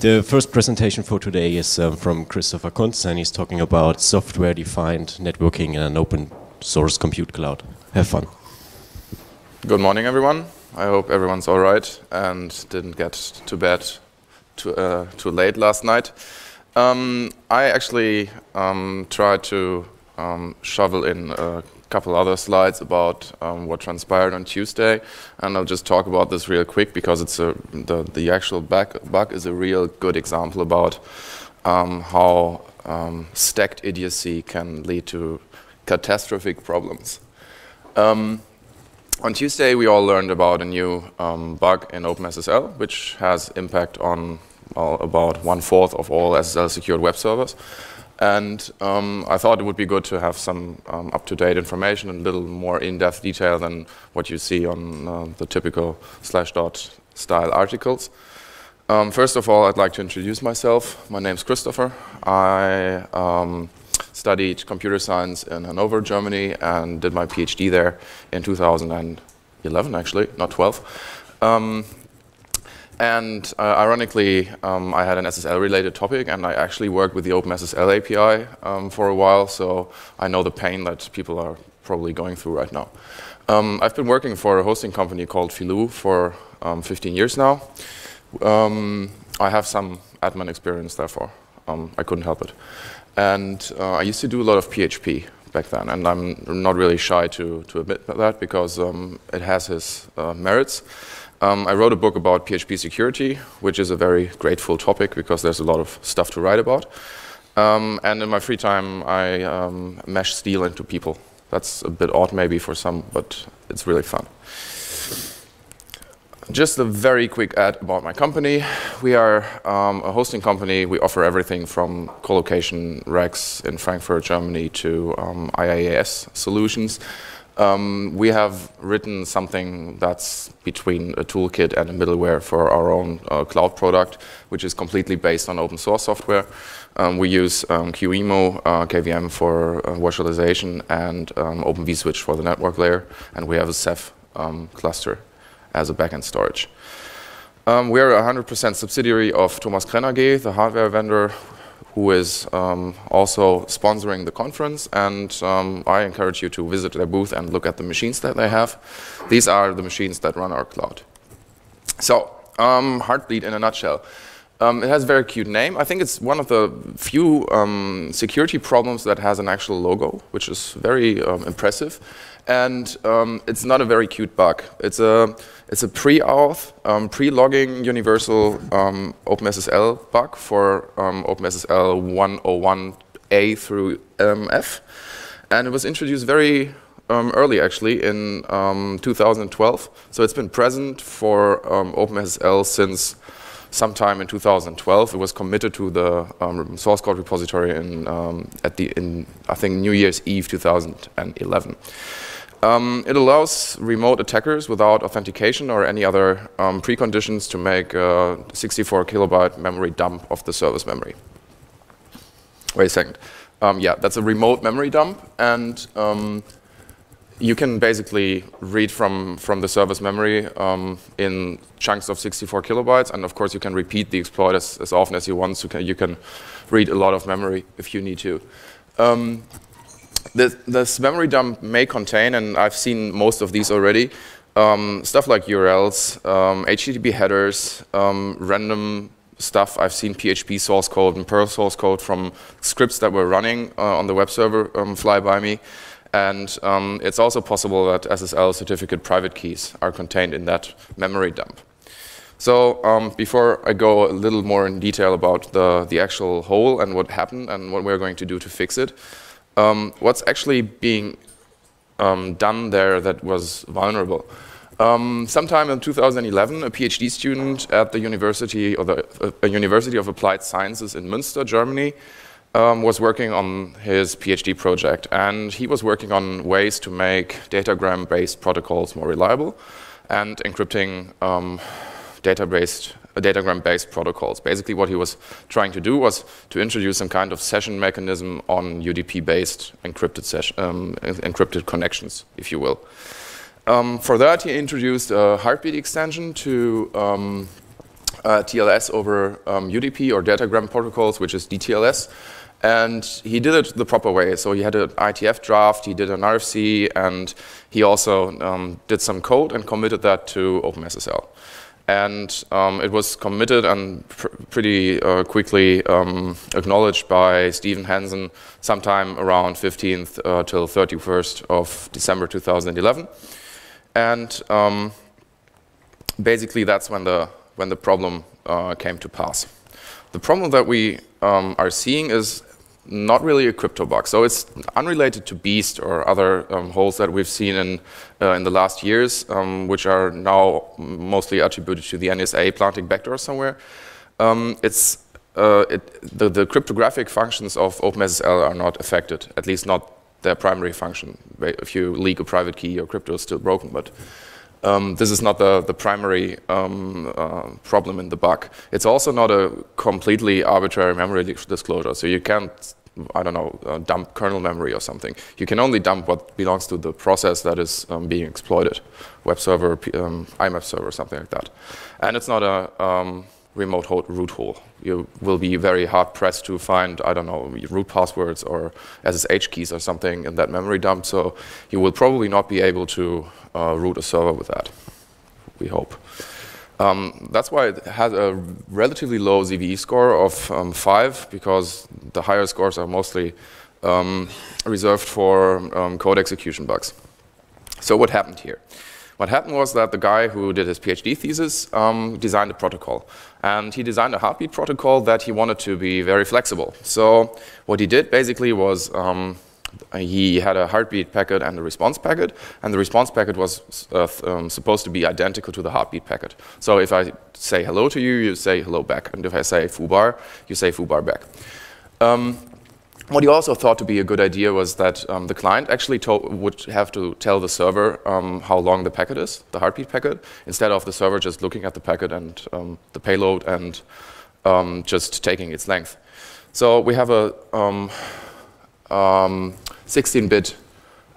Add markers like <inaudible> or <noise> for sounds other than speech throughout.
The first presentation for today is um, from Christopher Kunz, and he's talking about software-defined networking in an open source compute cloud. Have fun. Good morning, everyone. I hope everyone's all right and didn't get to bed too, uh, too late last night. Um, I actually um, tried to um, shovel in a couple other slides about um, what transpired on Tuesday, and I'll just talk about this real quick because it's a, the, the actual bug, bug is a real good example about um, how um, stacked idiocy can lead to catastrophic problems. Um, on Tuesday, we all learned about a new um, bug in OpenSSL, which has impact on well, about one fourth of all SSL secured web servers. And um, I thought it would be good to have some um, up to date information and a little more in depth detail than what you see on uh, the typical Slashdot style articles. Um, first of all, I'd like to introduce myself. My name is Christopher. I um, studied computer science in Hanover, Germany, and did my PhD there in 2011, actually, not 12. And uh, ironically, um, I had an SSL-related topic, and I actually worked with the OpenSSL API um, for a while, so I know the pain that people are probably going through right now. Um, I've been working for a hosting company called filoo for um, 15 years now. Um, I have some admin experience, therefore um, I couldn't help it. And uh, I used to do a lot of PHP back then, and I'm not really shy to, to admit that because it has its uh, merits. Um, I wrote a book about PHP security, which is a very grateful topic because there's a lot of stuff to write about. Um, and in my free time, I um, mesh steel into people. That's a bit odd maybe for some, but it's really fun. Just a very quick ad about my company. We are um, a hosting company. We offer everything from colocation racks in Frankfurt, Germany, to um, IaaS solutions. Um, we have written something that's between a toolkit and a middleware for our own uh, cloud product, which is completely based on open source software. Um, we use um, QEMU, uh, KVM for uh, virtualization, and um, Open vSwitch for the network layer, and we have a Ceph um, cluster as a backend storage. Um, we are a 100% subsidiary of Thomas Krenner AG, the hardware vendor who is um, also sponsoring the conference. And um, I encourage you to visit their booth and look at the machines that they have. These are the machines that run our cloud. So, um, Heartbleed in a nutshell. Um, it has a very cute name. I think it's one of the few um, security problems that has an actual logo, which is very um, impressive. And it's not a very cute bug. It's a, it's a pre-auth, um, pre-logging universal um, OpenSSL bug for OpenSSL 101A through F. And it was introduced very early, actually, in 2012. So it's been present for OpenSSL since sometime in 2012. It was committed to the um, source code repository in, um, at the, in, I think, New Year's Eve 2011. Um, it allows remote attackers without authentication or any other um, preconditions to make a 64 kilobyte memory dump of the service memory. Wait a second. Um, yeah, that's a remote memory dump, and um, you can basically read from, from the service memory um, in chunks of 64 kilobytes, and of course you can repeat the exploit as, as often as you want, so can, you can read a lot of memory if you need to. This, this, memory dump may contain, and I've seen most of these already, um, stuff like URLs, HTTP um, headers, um, random stuff. I've seen PHP source code and Perl source code from scripts that were running uh, on the web server um, fly by me. And um, it's also possible that SSL certificate private keys are contained in that memory dump. So um, before I go a little more in detail about the, the actual hole and what happened and what we're going to do to fix it, um, what's actually being um, done there that was vulnerable? Um, sometime in 2011, a PhD student at the University, or the uh, University of Applied Sciences in Münster, Germany, um, was working on his PhD project, and he was working on ways to make datagram-based protocols more reliable and encrypting um, data-based uh, datagram-based protocols. Basically, what he was trying to do was to introduce some kind of session mechanism on UDP-based encrypted, um, encrypted connections, if you will. Um, for that, he introduced a heartbeat extension to um, uh, TLS over um, UDP or datagram protocols, which is DTLS. And he did it the proper way. So he had an IETF draft, he did an RFC, and he also um, did some code and committed that to OpenSSL. And um, it was committed and pr pretty uh, quickly um, acknowledged by Stephen Henson sometime around 15th uh, till 31st of December 2011. And um, basically that's when the, when the problem uh, came to pass. The problem that we um, are seeing is not really a crypto bug. So it's unrelated to Beast or other um, holes that we've seen in, uh, in the last years, um, which are now mostly attributed to the NSA planting backdoors somewhere. Um, it's, uh, it, the, the, cryptographic functions of OpenSSL are not affected, at least not their primary function. If you leak a private key, your crypto is still broken, but um, this is not the, the primary um, uh, problem in the bug. It's also not a completely arbitrary memory disclosure. So you can't, I don't know, uh, dump kernel memory or something. You can only dump what belongs to the process that is um, being exploited, web server, um, IMAP server, something like that. And it's not a um, remote root hole. You will be very hard pressed to find, I don't know, root passwords or SSH keys or something in that memory dump. So you will probably not be able to uh, root a server with that, we hope. Um, that's why it has a relatively low CVE score of um, 5, because the higher scores are mostly um, reserved for um, code execution bugs. So what happened here? What happened was that the guy who did his PhD thesis um, designed a protocol. And he designed a heartbeat protocol that he wanted to be very flexible. So what he did basically was um, he had a heartbeat packet and a response packet, and the response packet was uh, um, supposed to be identical to the heartbeat packet. So if I say hello to you, you say hello back, and if I say foobar, you say foobar back. Um, what he also thought to be a good idea was that um, the client actually would have to tell the server um, how long the packet is, the heartbeat packet, instead of the server just looking at the packet and um, the payload and um, just taking its length. So we have a 16-bit um,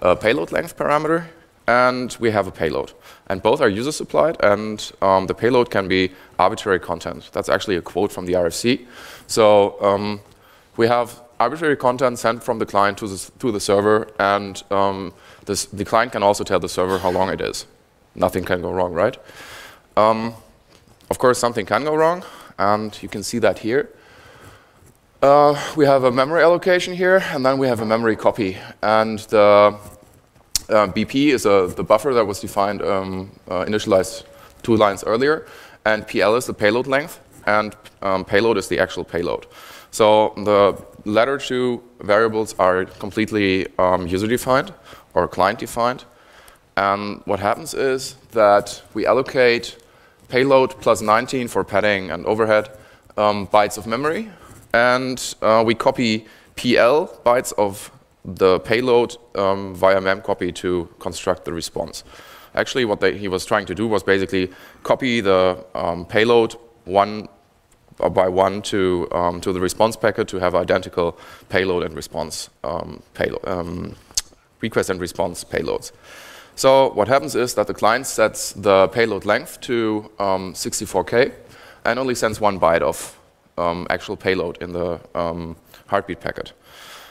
uh, payload length parameter, and we have a payload. And both are user supplied, and um, the payload can be arbitrary content. That's actually a quote from the RFC. So we have arbitrary content sent from the client to the, to the server, and um, this, the client can also tell the server how long it is. Nothing can go wrong, right? Um, of course, something can go wrong, and you can see that here. Uh, we have a memory allocation here, and then we have a memory copy. And the uh, BP is a, the buffer that was defined, um, uh, initialized two lines earlier, and PL is the payload length, and um, payload is the actual payload. So the latter two variables are completely um, user-defined or client-defined. And what happens is that we allocate payload plus 19 for padding and overhead um, bytes of memory, and uh, we copy PL bytes of the payload um, via memcopy to construct the response. Actually, what they, he was trying to do was basically copy the um, payload one by one to, um, to the response packet to have identical payload and response um, payload, um, request and response payloads. So what happens is that the client sets the payload length to 64K um, and only sends one byte of um, actual payload in the um, heartbeat packet.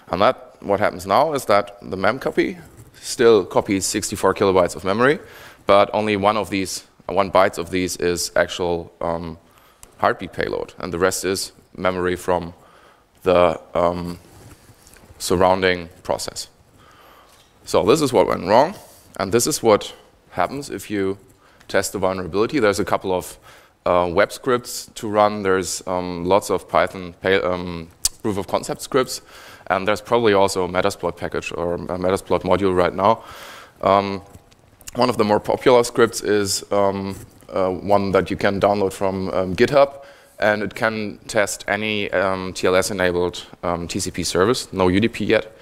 And that, what happens now is that the mem copy still copies 64 kilobytes of memory, but only one of these, one bytes of these is actual heartbeat payload, and the rest is memory from the um, surrounding process. So this is what went wrong, and this is what happens if you test the vulnerability. There's a couple of uh, web scripts to run. There's um, lots of Python um, proof of concept scripts, and there's probably also a Metasploit package or a Metasploit module right now. Um, one of the more popular scripts is um, uh, one that you can download from um, GitHub, and it can test any um, TLS-enabled TCP service, no UDP yet.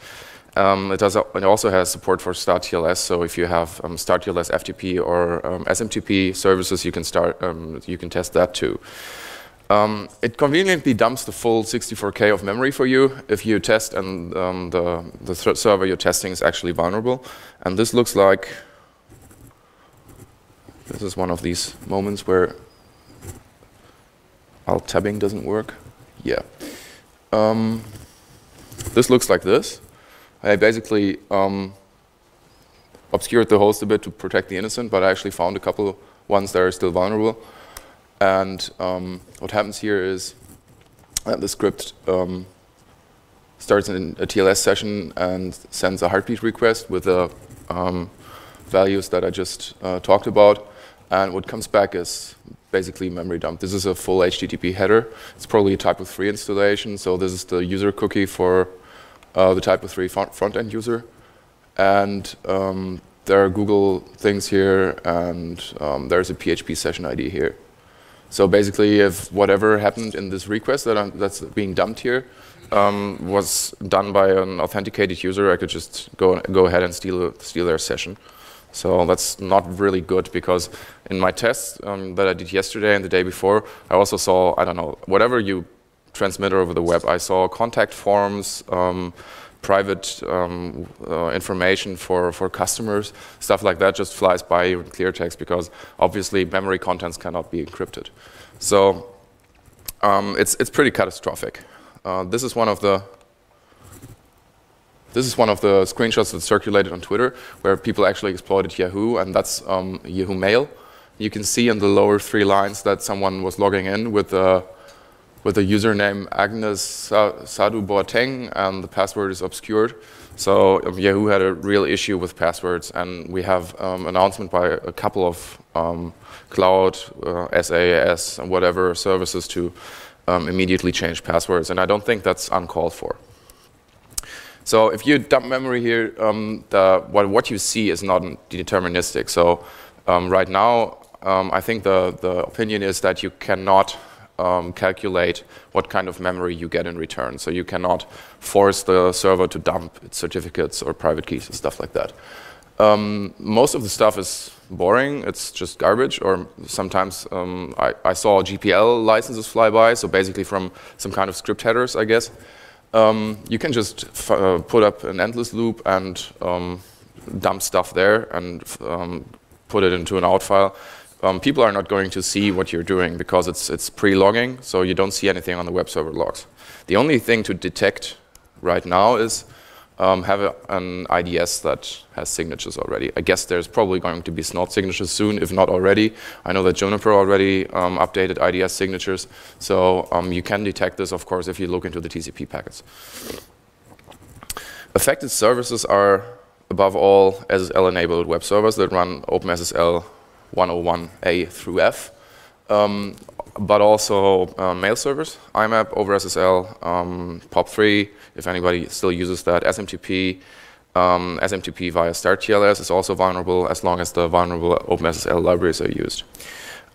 Um, it, does, it also has support for StartTLS, so if you have um, FTP or um, SMTP services, you can, start, um, you can test that too. Um, it conveniently dumps the full 64K of memory for you if you test and the, the server you're testing is actually vulnerable. And this looks like this is one of these moments where alt tabbing doesn't work. Yeah. Um, this looks like this. I basically um, obscured the host a bit to protect the innocent, but I actually found a couple ones that are still vulnerable. And um, what happens here is that the script um, starts in a TLS session and sends a heartbeat request with the um, values that I just uh, talked about. And what comes back is basically memory dump. This is a full HTTP header. It's probably a TYPO3 installation. So this is the user cookie for uh, the TYPO3 front-end user. And um, there are Google things here, and um, there's a PHP session ID here. So basically, if whatever happened in this request that I'm, that's being dumped here um, was done by an authenticated user, I could just go go ahead and steal steal their session. So that's not really good because in my tests um, that I did yesterday and the day before, I also saw I don't know whatever you transmit over the web. I saw contact forms. Um, private um, uh, information for, for customers, stuff like that just flies by in clear text because obviously memory contents cannot be encrypted. So um, it's, it's pretty catastrophic. Uh, this is one of the this is one of the screenshots that circulated on Twitter where people actually exploited Yahoo, and that's um, Yahoo Mail. You can see in the lower three lines that someone was logging in with a with the username Agnes Sadu Boateng, and the password is obscured. So um, Yahoo had a real issue with passwords, and we have um, announcement by a couple of um, cloud, uh, SaaS, and whatever services to um, immediately change passwords, and I don't think that's uncalled for. So if you dump memory here, um, the, what, what, you see is not deterministic. So um, right now, I think the, the opinion is that you cannot um, calculate what kind of memory you get in return. So you cannot force the server to dump its certificates or private keys and stuff like that. Um, most of the stuff is boring. It's just garbage. Or sometimes um, I, I, saw GPL licenses fly by, so basically from some kind of script headers, I guess. Um, you can just uh, put up an endless loop and um, dump stuff there and um, put it into an out file um, people are not going to see what you're doing because it's, it's pre-logging, so you don't see anything on the web server logs. The only thing to detect right now is um, have a, an IDS that has signatures already. I guess there's probably going to be Snort signatures soon, if not already. I know that Juniper already um, updated IDS signatures, so um, you can detect this, of course, if you look into the TCP packets. Affected services are, above all, SSL-enabled web servers that run OpenSSL 101A through F, um, but also uh, mail servers, IMAP over SSL, um, POP3, if anybody still uses that, SMTP, um, SMTP via StartTLS is also vulnerable as long as the vulnerable OpenSSL libraries are used.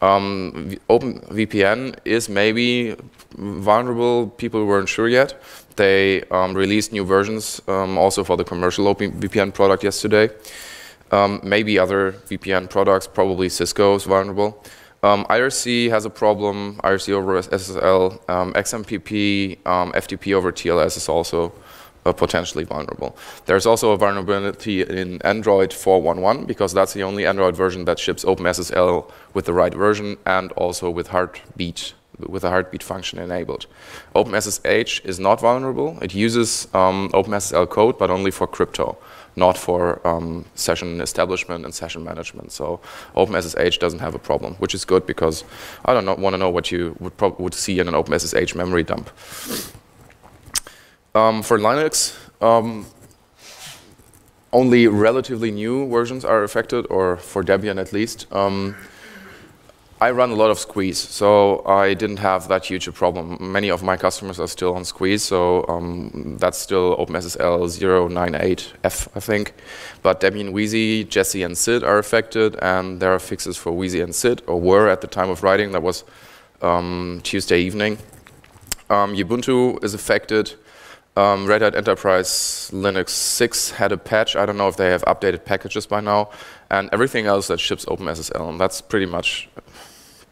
Um, OpenVPN is maybe vulnerable, people weren't sure yet. They um, released new versions um, also for the commercial OpenVPN product yesterday. Um, maybe other VPN products, probably Cisco is vulnerable. Um, IRC has a problem, IRC over SSL, um, XMPP, um, FTP over TLS is also uh, potentially vulnerable. There's also a vulnerability in Android 4.1.1 because that's the only Android version that ships OpenSSL with the right version and also with heartbeat with a heartbeat function enabled. OpenSSH is not vulnerable. It uses um, OpenSSL code, but only for crypto not for um, session establishment and session management. So OpenSSH doesn't have a problem, which is good because I don't want to know what you would, would see in an OpenSSH memory dump. Um, for Linux, um, only relatively new versions are affected, or for Debian at least. I run a lot of Squeeze, so I didn't have that huge a problem. Many of my customers are still on Squeeze, so um, that's still OpenSSL 098F, I think. But Debian Wheezy, Jessie, and Sid are affected, and there are fixes for Wheezy and Sid, or were at the time of writing. That was um, Tuesday evening. Um, Ubuntu is affected. Um, Red Hat Enterprise Linux 6 had a patch. I don't know if they have updated packages by now. And everything else that ships OpenSSL, and that's pretty much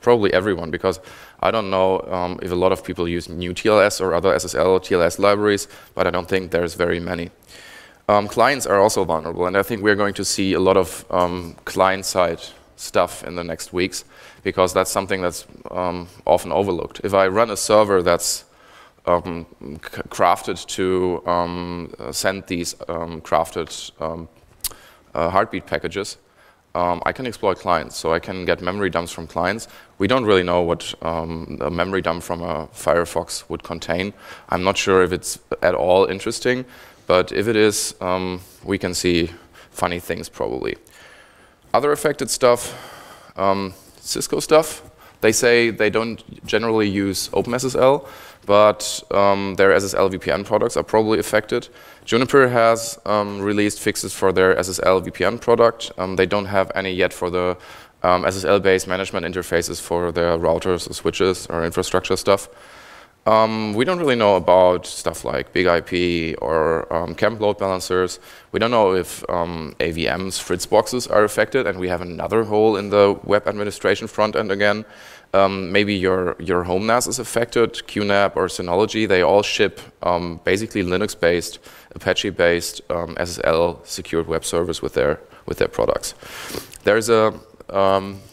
probably everyone, because I don't know um, if a lot of people use GnuTLS or other SSL or TLS libraries, but I don't think there's very many. Um, clients are also vulnerable, and I think we're going to see a lot of um, client-side stuff in the next weeks because that's something that's um, often overlooked. If I run a server that's um, crafted to um, send these crafted uh, heartbeat packages, um, I can exploit clients. So I can get memory dumps from clients. We don't really know what um, a memory dump from a Firefox would contain. I'm not sure if it's at all interesting, but if it is, um, we can see funny things probably. Other affected stuff, um, Cisco stuff. They say they don't generally use OpenSSL, but um, their SSL VPN products are probably affected. Juniper has um, released fixes for their SSL VPN product. Um, they don't have any yet for the um, SSL-based management interfaces for their routers or switches or infrastructure stuff. Um, we don't really know about stuff like Big IP or um, Kemp load balancers. We don't know if AVMs, Fritzboxes are affected, and we have another hole in the web administration front end again. Um, maybe your, your home NAS is affected, QNAP or Synology, they all ship um, basically Linux-based, Apache-based um, SSL secured web service with their, with their products. There's a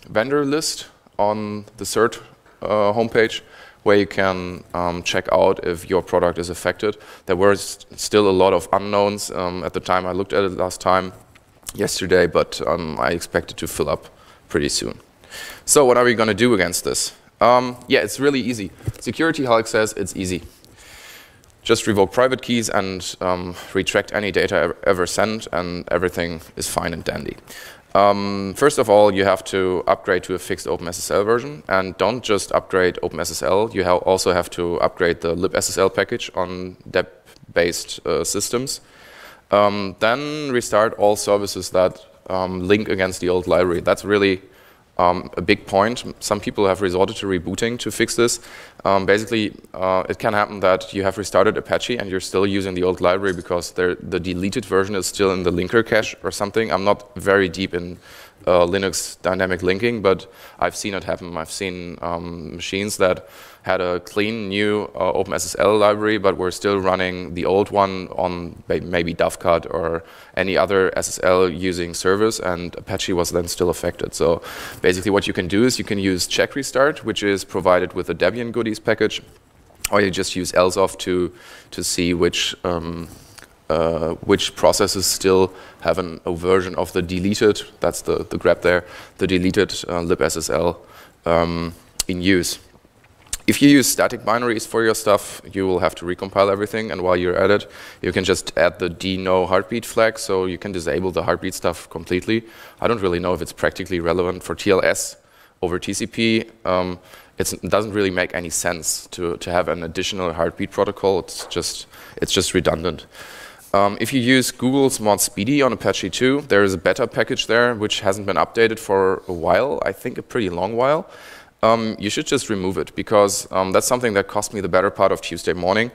vendor list on the CERT uh, homepage where you can um, check out if your product is affected. There were st still a lot of unknowns um, at the time I looked at it last time, yesterday, but um, I expect it to fill up pretty soon. So what are we going to do against this? Um, yeah, it's really easy. Security Hulk says it's easy. Just revoke private keys and um, retract any data ever sent, and everything is fine and dandy. Um, first of all, you have to upgrade to a fixed OpenSSL version, and don't just upgrade OpenSSL. You ha also have to upgrade the libSSL package on Deb-based uh, systems. Um, then restart all services that um, link against the old library. That's really um, a big point. Some people have resorted to rebooting to fix this. Um, basically, uh, it can happen that you have restarted Apache and you're still using the old library because the deleted version is still in the linker cache or something. I'm not very deep in uh, Linux dynamic linking, but I've seen it happen. I've seen um, machines that had a clean new uh, OpenSSL library, but were still running the old one on maybe Dovecot or any other SSL using service, and Apache was then still affected. So basically what you can do is you can use check restart, which is provided with the Debian goodies package, or you just use lsof to, to see which um, uh, which processes still have an, a version of the deleted, that's the, the grep there, the deleted uh, libSSL um, in use. If you use static binaries for your stuff, you will have to recompile everything, and while you're at it, you can just add the dno heartbeat flag, so you can disable the heartbeat stuff completely. I don't really know if it's practically relevant for TLS over TCP. Um, it doesn't really make any sense to, to have an additional heartbeat protocol. It's just, it's just redundant. Um, if you use Google's mod_spdy on Apache 2, there is a beta package there which hasn't been updated for a while, I think a pretty long while. Um, you should just remove it because um, that's something that cost me the better part of Tuesday morning.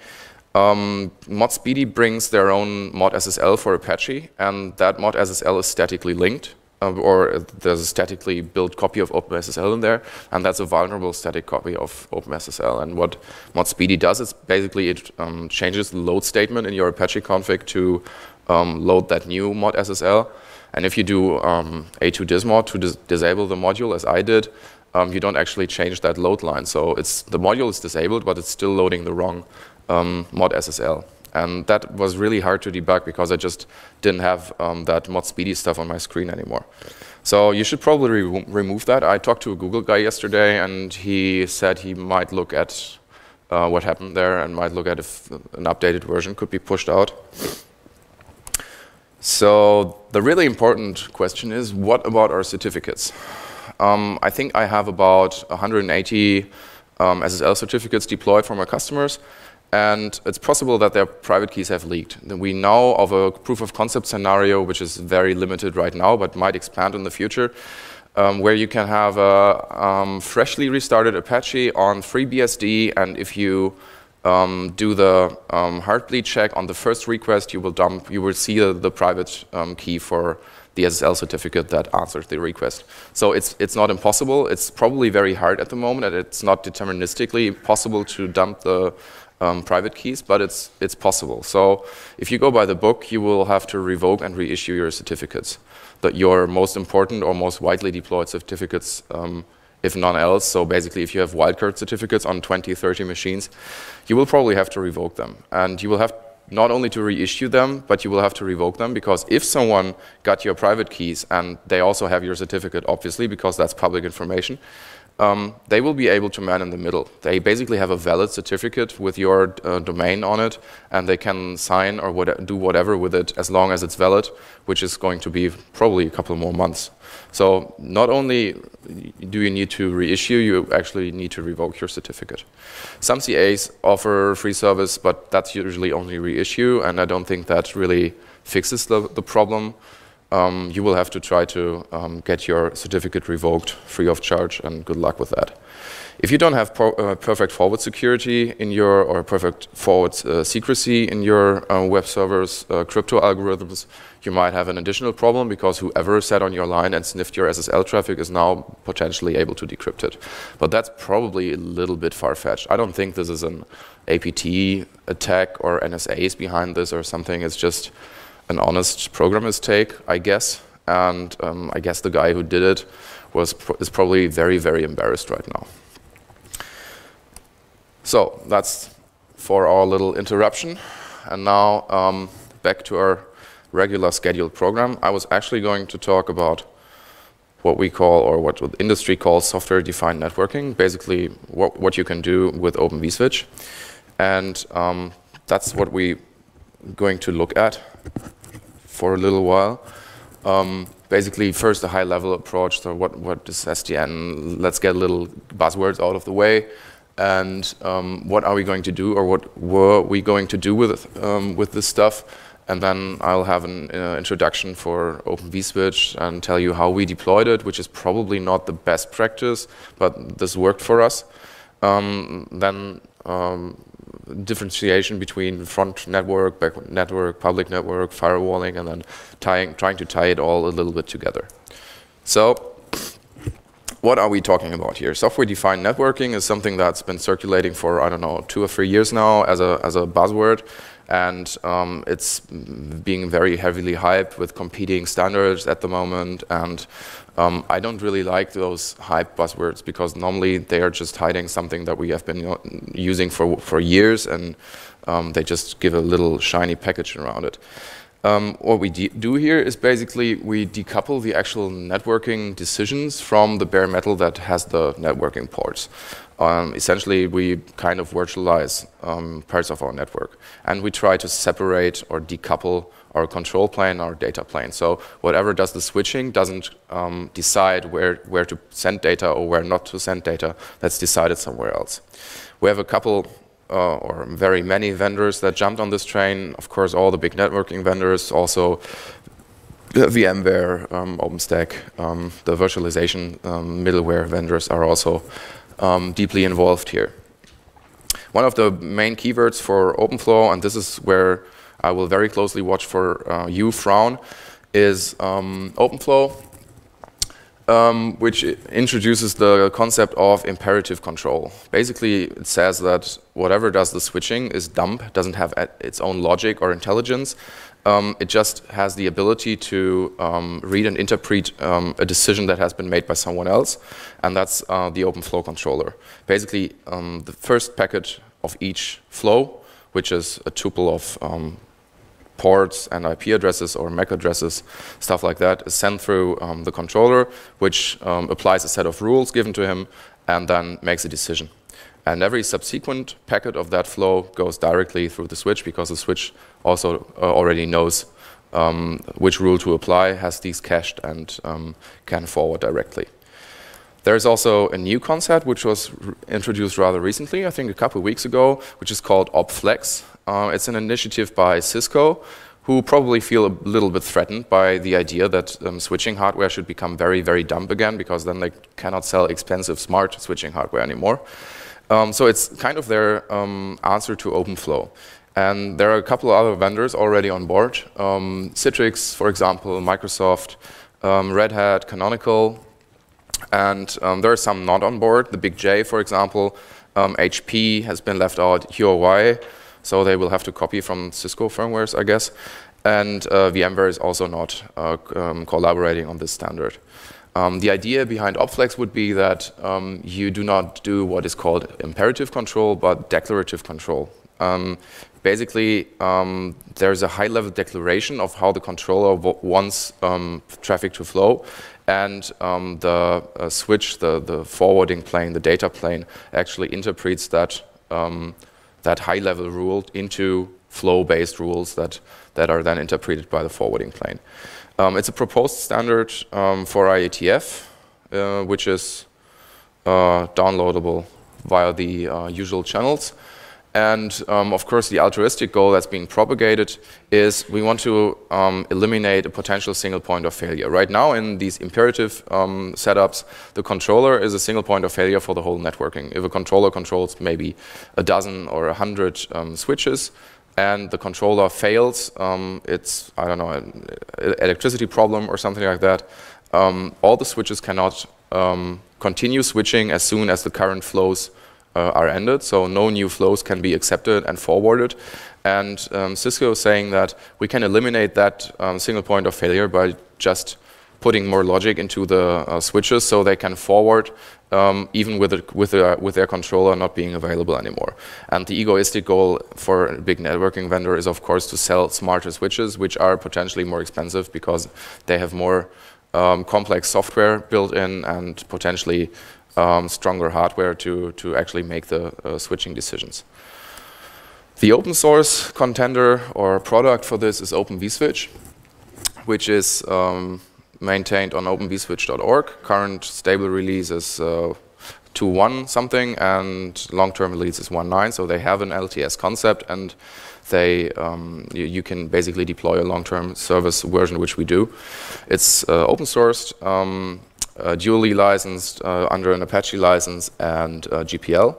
Um, mod_spdy brings their own mod SSL for Apache, and that mod SSL is statically linked um, or there's a statically built copy of OpenSSL in there, and that's a vulnerable static copy of OpenSSL. And what mod_spdy does is basically it um, changes the load statement in your Apache config to um, load that new mod SSL. And if you do um, a2dismod to dis disable the module, as I did, um, you don't actually change that load line. So it's the module is disabled, but it's still loading the wrong um, mod SSL. And that was really hard to debug because I just didn't have um, that mod_spdy stuff on my screen anymore. So you should probably re remove that. I talked to a Google guy yesterday, and he said he might look at uh, what happened there and might look at if an updated version could be pushed out. So the really important question is, what about our certificates? Um, I think I have about 180 um, SSL certificates deployed for my customers and it's possible that their private keys have leaked. We know of a proof of concept scenario, which is very limited right now, but might expand in the future, um, where you can have a um, freshly restarted Apache on FreeBSD, and if you um, do the um, heartbleed check on the first request, you will dump, you will see the, the private um, key for the SSL certificate that answers the request. So it's, it's not impossible. It's probably very hard at the moment, and it's not deterministically possible to dump the um, private keys, but it's, it's possible. So if you go by the book, you will have to revoke and reissue your certificates, that your most important or most widely deployed certificates, um, if none else. So basically, if you have wildcard certificates on 20, 30 machines, you will probably have to revoke them. And you will have not only to reissue them, but you will have to revoke them because if someone got your private keys and they also have your certificate, obviously, because that's public information, um, they will be able to man in the middle. They basically have a valid certificate with your uh, domain on it, and they can sign or what, do whatever with it as long as it's valid, which is going to be probably a couple more months. So not only do you need to reissue, you actually need to revoke your certificate. Some CAs offer free service, but that's usually only reissue, and I don't think that really fixes the, the problem um, you will have to try to um, get your certificate revoked free of charge, and good luck with that. If you don't have uh, perfect forward security in your, or perfect forward uh, secrecy in your uh, web server's uh, crypto algorithms, you might have an additional problem because whoever sat on your line and sniffed your SSL traffic is now potentially able to decrypt it. But that's probably a little bit far-fetched. I don't think this is an APT attack or NSA is behind this or something. It's just an honest programmer's take, I guess. And um, I guess the guy who did it was is probably very, very embarrassed right now. So that's for our little interruption. And now um, back to our regular scheduled program. I was actually going to talk about what we call, or what the industry calls software-defined networking, basically what, what you can do with Open vSwitch. And um, that's what we're going to look at for a little while. Um, basically, first a high-level approach. So, what what is SDN? Let's get a little buzzwords out of the way, and um, what are we going to do, or what were we going to do with um, with this stuff? And then I'll have an uh, introduction for Open vSwitch and tell you how we deployed it, which is probably not the best practice, but this worked for us. Um, then um, differentiation between front network, back network, public network, firewalling, and then tying, trying to tie it all a little bit together. So what are we talking about here? Software-defined networking is something that's been circulating for, I don't know, two or three years now as a, as a buzzword. And um, it's being very heavily hyped with competing standards at the moment. And um, I don't really like those hype buzzwords because normally they are just hiding something that we have been using for, for years and um, they just give a little shiny package around it. Um, what we do here is basically we decouple the actual networking decisions from the bare metal that has the networking ports. Um, essentially, we kind of virtualize um, parts of our network, and we try to separate or decouple our control plane, our data plane. So whatever does the switching doesn't um, decide where, where to send data or where not to send data. That's decided somewhere else. We have a couple uh, or very many vendors that jumped on this train. Of course, all the big networking vendors, also VMware, um, OpenStack, um, the virtualization um, middleware vendors are also um, deeply involved here. One of the main keywords for OpenFlow, and this is where I will very closely watch for uh, you, Frown, is um, OpenFlow, um, which introduces the concept of imperative control. Basically, it says that whatever does the switching is dumb, doesn't have its own logic or intelligence, um, it just has the ability to um, read and interpret um, a decision that has been made by someone else, and that's uh, the open flow controller. Basically, um, the first packet of each flow, which is a tuple of um, ports and IP addresses or MAC addresses, stuff like that, is sent through the controller, which applies a set of rules given to him, and then makes a decision. And every subsequent packet of that flow goes directly through the switch because the switch also uh, already knows um, which rule to apply, has these cached, and um, can forward directly. There's also a new concept which was introduced rather recently, I think a couple of weeks ago, which is called OpFlex. Uh, it's an initiative by Cisco, who probably feel a little bit threatened by the idea that um, switching hardware should become very, very dumb again, because then they cannot sell expensive smart switching hardware anymore. Um, so it's kind of their um, answer to OpenFlow. And there are a couple of other vendors already on board. Um, Citrix, for example, Microsoft, um, Red Hat, Canonical, and um, there are some not on board. The Big J, for example, Um, HP has been left out, Huawei, so they will have to copy from Cisco firmwares, I guess. And uh, VMware is also not uh, collaborating on this standard. Um, the idea behind OpFlex would be that um, you do not do what is called imperative control, but declarative control. Um, basically, um, there's a high-level declaration of how the controller wants um, traffic to flow, and um, the uh, switch, the, the forwarding plane, the data plane, actually interprets that, that high-level rule into flow-based rules that, that are then interpreted by the forwarding plane. Um, it's a proposed standard um, for IETF, uh, which is uh, downloadable via the uh, usual channels. And um, of course, the altruistic goal that's being propagated is we want to um, eliminate a potential single point of failure. Right now, in these imperative um, setups, the controller is a single point of failure for the whole networking. If a controller controls maybe a dozen or a hundred um, switches, and the controller fails, um, it's, I don't know, an electricity problem or something like that, um, all the switches cannot um, continue switching as soon as the current flows uh, are ended, so no new flows can be accepted and forwarded. And um, Cisco is saying that we can eliminate that um, single point of failure by just putting more logic into the uh, switches so they can forward um, even with, it, with, a, with their controller not being available anymore. And the egoistic goal for a big networking vendor is, of course, to sell smarter switches, which are potentially more expensive because they have more um, complex software built in and potentially um, stronger hardware to, to actually make the uh, switching decisions. The open source contender or product for this is Open vSwitch, which is um, maintained on openvswitch.org. Current stable release is uh, 2.1 something, and long-term release is 1.9. So they have an LTS concept, and they um, you, you, can basically deploy a long-term service version, which we do. It's uh, open sourced, um, uh, dually licensed uh, under an Apache license and uh, GPL.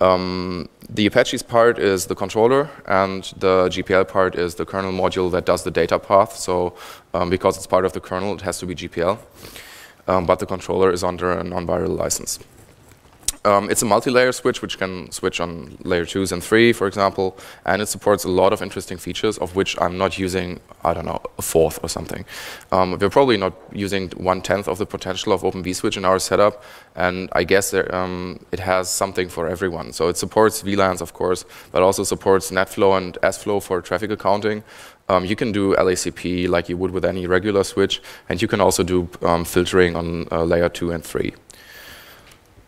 Um, the Apache's part is the controller, and the GPL part is the kernel module that does the data path. So um, because it's part of the kernel, it has to be GPL. Um, but the controller is under a non-viral license. Um, it's a multi-layer switch, which can switch on layer 2s and 3, for example, and it supports a lot of interesting features, of which I'm not using, I don't know, a fourth or something. Um, we're probably not using one-tenth of the potential of Open vSwitch in our setup, and I guess there, um, it has something for everyone. So it supports VLANs, of course, but also supports NetFlow and SFlow for traffic accounting. Um, you can do LACP like you would with any regular switch, and you can also do um, filtering on uh, layer 2 and 3.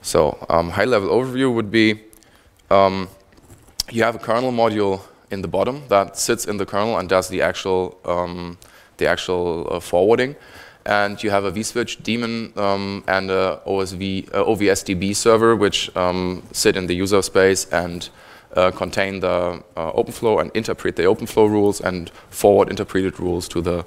So um, high-level overview would be um, you have a kernel module in the bottom that sits in the kernel and does the actual um, the actual uh, forwarding, and you have a vSwitch daemon um, and a OSV uh, OVSDB server which um, sit in the user space and uh, contain the uh, OpenFlow and interpret the OpenFlow rules and forward interpreted rules to the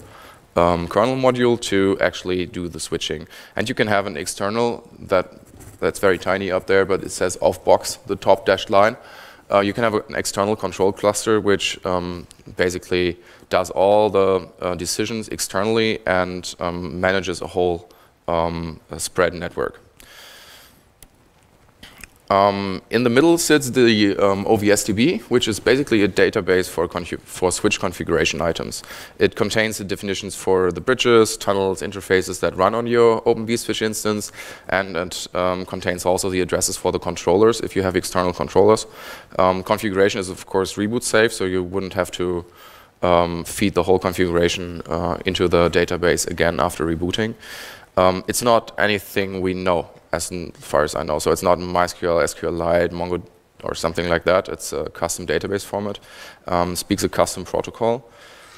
um, kernel module to actually do the switching. And you can have an external that that's very tiny up there, but it says off box, the top dashed line. Uh, you can have an external control cluster which um, basically does all the uh, decisions externally and um, manages a whole um, a spread network. Um, in the middle sits the um, OVSDB, which is basically a database for, for switch configuration items. It contains the definitions for the bridges, tunnels, interfaces that run on your Open vSwitch instance, and it um, contains also the addresses for the controllers if you have external controllers. Um, configuration is, of course, reboot safe, so you wouldn't have to um, feed the whole configuration uh, into the database again after rebooting. Um, it's not anything we know as far as I know. So it's not MySQL, SQLite, Mongo, or something like that. It's a custom database format. Um, speaks a custom protocol.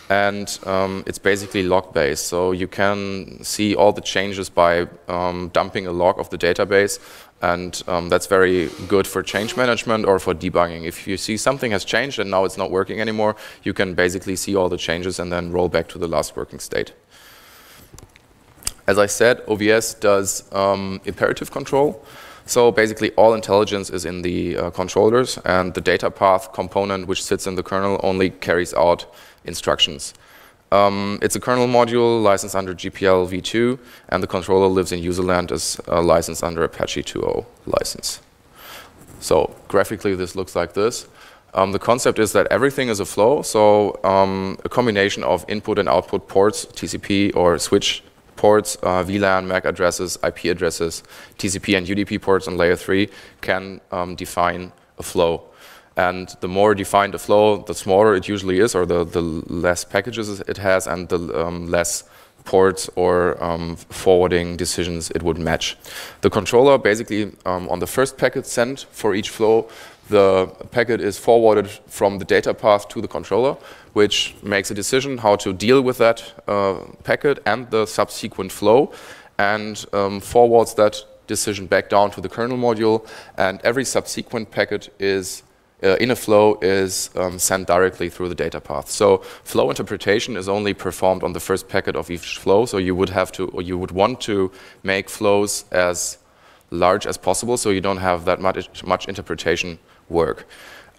And um, it's basically log-based. So you can see all the changes by um, dumping a log of the database. And um, that's very good for change management or for debugging. If you see something has changed and now it's not working anymore, you can basically see all the changes and then roll back to the last working state. As I said, OVS does um, imperative control. So basically all intelligence is in the uh, controllers and the data path component which sits in the kernel only carries out instructions. Um, it's a kernel module licensed under GPL v2 and the controller lives in userland as uh, licensed under Apache 2.0 license. So graphically, this looks like this. Um, the concept is that everything is a flow, so um, a combination of input and output ports, TCP or switch ports, uh, VLAN, MAC addresses, IP addresses, TCP and UDP ports on layer 3 can um, define a flow. And the more defined a flow, the smaller it usually is, or the, the less packages it has, and the um, less ports or um, forwarding decisions it would match. The controller basically um, on the first packet sent for each flow the packet is forwarded from the data path to the controller, which makes a decision how to deal with that uh, packet and the subsequent flow, and um, forwards that decision back down to the kernel module. And every subsequent packet is uh, in a flow is um, sent directly through the data path. So flow interpretation is only performed on the first packet of each flow. So you would have to, or you would want to make flows as large as possible, so you don't have that much, much interpretation work.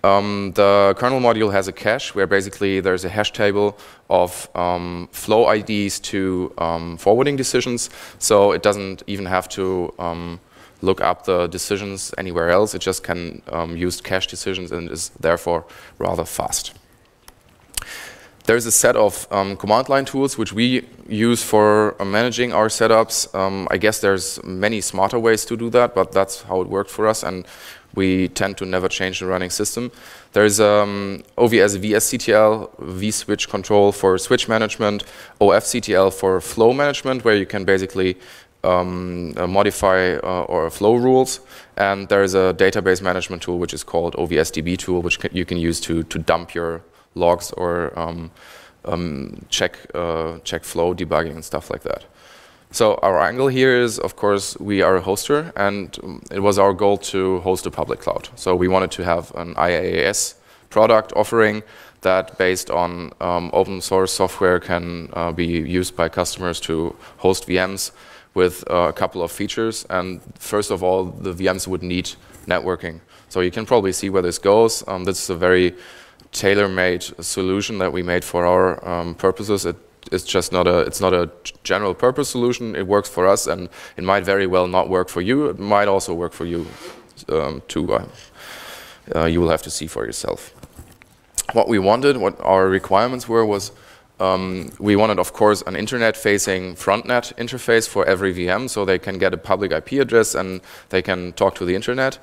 Um, the kernel module has a cache where basically there's a hash table of um, flow IDs to um, forwarding decisions, so it doesn't even have to um, look up the decisions anywhere else. It just can um, use cache decisions and is therefore rather fast. There's a set of um, command line tools which we use for uh, managing our setups. I guess there's many smarter ways to do that, but that's how it worked for us, and we tend to never change the running system. There's um, OVS VSCTL, vSwitch control for switch management, OFCTL for flow management, where you can basically um, uh, modify uh, or flow rules. And there is a database management tool, which is called OVSDB tool, which you can use to, to dump your logs or um, um, check, uh, check flow debugging and stuff like that. So our angle here is, of course, we are a hoster, and it was our goal to host a public cloud. So we wanted to have an IaaS product offering that, based on um, open source software, can uh, be used by customers to host VMs with uh, a couple of features. And first of all, the VMs would need networking. So you can probably see where this goes. Um, this is a very tailor-made solution that we made for our um, purposes. It it's just not a it's not a general purpose solution. It works for us, and it might very well not work for you. It might also work for you um, too. Uh, uh, you will have to see for yourself. What we wanted, what our requirements were, was um, we wanted, of course, an internet-facing frontnet interface for every VM, so they can get a public IP address and they can talk to the internet.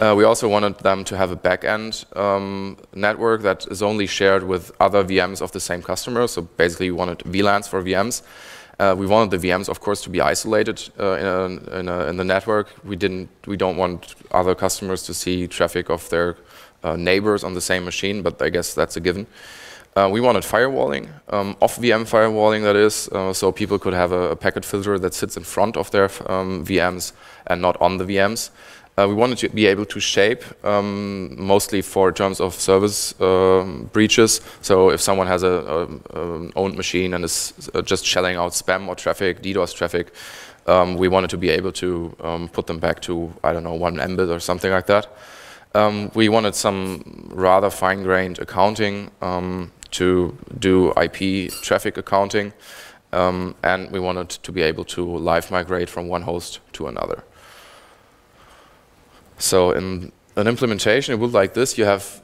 Uh, we also wanted them to have a backend um, network that is only shared with other VMs of the same customer. So basically, we wanted VLANs for VMs. Uh, we wanted the VMs, of course, to be isolated uh, in, a, in, a, in, the network. We didn't. We don't want other customers to see traffic of their uh, neighbors on the same machine, but I guess that's a given. Uh, we wanted firewalling, um, off-VM firewalling that is, uh, so people could have a, a, packet filter that sits in front of their um, VMs and not on the VMs. Uh, we wanted to be able to shape, um, mostly for terms of service um, breaches. So if someone has an owned machine and is uh, just shelling out spam or traffic, DDoS traffic, um, we wanted to be able to um, put them back to, I don't know, one Mbit or something like that. Um, we wanted some rather fine-grained accounting um, to do IP traffic accounting, um, and we wanted to be able to live migrate from one host to another. So in an implementation, it would like this. You have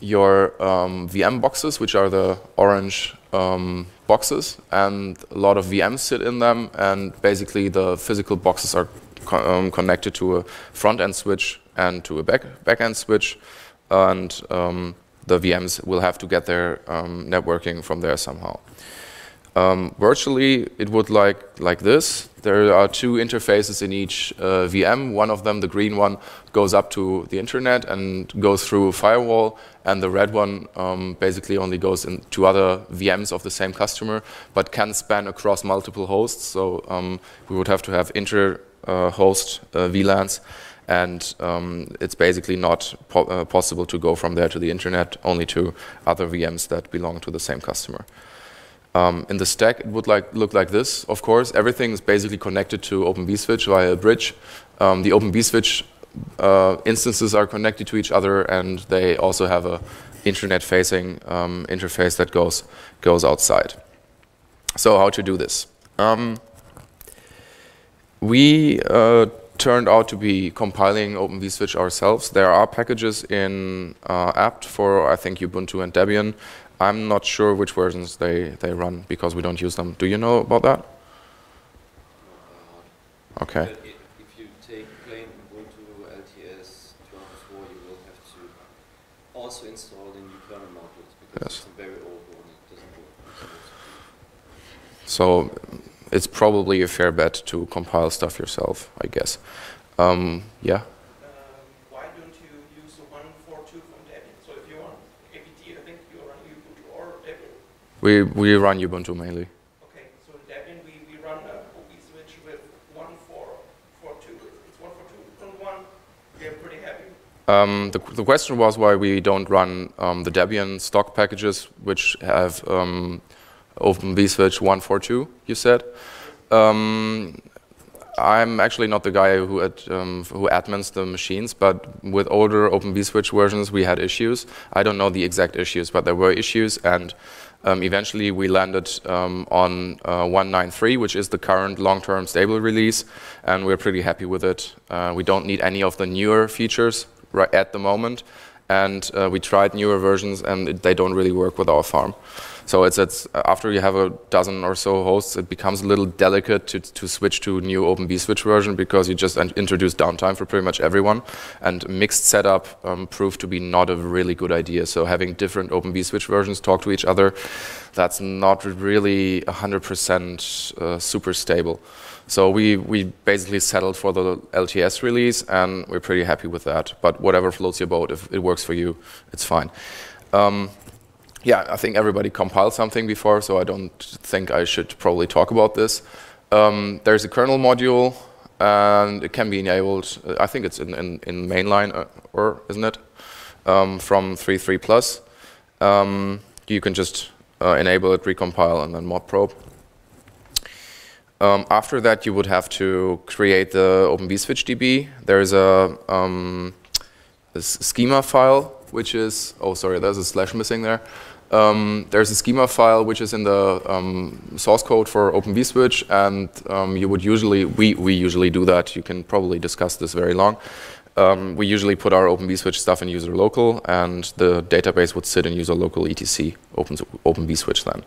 your um, VM boxes, which are the orange um, boxes, and a lot of VMs sit in them, and basically the physical boxes are co um, connected to a front-end switch and to a back back-end switch, and um, the VMs will have to get their um, networking from there somehow. Um, virtually, it would like like this. There are two interfaces in each uh, VM. One of them, the green one, goes up to the internet and goes through a firewall, and the red one um, basically only goes into other VMs of the same customer, but can span across multiple hosts. So um, we would have to have inter-host uh, uh, VLANs and um, it's basically not po uh, possible to go from there to the internet, only to other VMs that belong to the same customer. Um, in the stack, it would like, look like this. Of course, everything is basically connected to Open vSwitch via a bridge. Um, the Open vSwitch uh, instances are connected to each other, and they also have a internet-facing um, interface that goes goes outside. So, how to do this? Um, we uh, turned out to be compiling Open vSwitch ourselves. There are packages in uh, apt for, I think, Ubuntu and Debian. I'm not sure which versions they, they run because we don't use them. Do you know about that? Okay. But if you take plain Ubuntu LTS 12.4, you will have to also install the new kernel modules because Yes. it's a very old one. It doesn't work. So it's probably a fair bet to compile stuff yourself, I guess. Um, yeah. Um, why don't you use the 142 from Debian? So if you want APT, I think you run Ubuntu or Debian. We, we run Ubuntu mainly. Okay, so in Debian we, we run a OP switch with 1442. It's 142.1. We are pretty happy. Um, the, the question was why we don't run um, the Debian stock packages, which have um, Open vSwitch 142, you said. Um, I'm actually not the guy who, ad, um, who admins the machines, but with older Open vSwitch versions, we had issues. I don't know the exact issues, but there were issues, and um, eventually we landed um, on uh, 193, which is the current long-term stable release, and we're pretty happy with it. Uh, we don't need any of the newer features right at the moment, and uh, we tried newer versions, and they don't really work with our farm. So it's, it's after you have a dozen or so hosts, it becomes a little delicate to, to switch to new Open vSwitch version because you just introduce downtime for pretty much everyone. And mixed setup um, proved to be not a really good idea. So having different Open vSwitch versions talk to each other, that's not really 100% uh, super stable. So we, we basically settled for the LTS release, and we're pretty happy with that. But whatever floats your boat, if it works for you, it's fine. Um, yeah, I think everybody compiled something before, so I don't think I should probably talk about this. Um, there's a kernel module, and it can be enabled. I think it's in, in, in mainline, uh, or isn't it? Um, from 3.3 plus. Um, you can just uh, enable it, recompile, and then mod probe. Um, after that, you would have to create the Open vSwitch DB. There's a, um, a schema file, which is, oh, sorry, there's a slash missing there. Um, there's a schema file which is in the um, source code for Open vSwitch, and um, you would usually, we, we usually do that. You can probably discuss this very long. Um, we usually put our Open vSwitch stuff in user local, and the database would sit in user local etc. Open, Open vSwitch then.